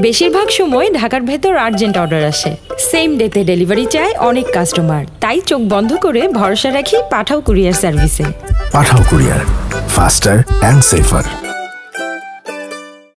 বেশিরভাগ সময় ঢাকার ভেতর আর্জেন্ট অর্ডার আসে। সেম ডেতে ডেলিভারি চায় অনেক কাস্টমার তাই চোখ বন্ধ করে ভরসা রাখি পাঠাও কুরিয়ার সার্ভিসে Pathao courier faster and safer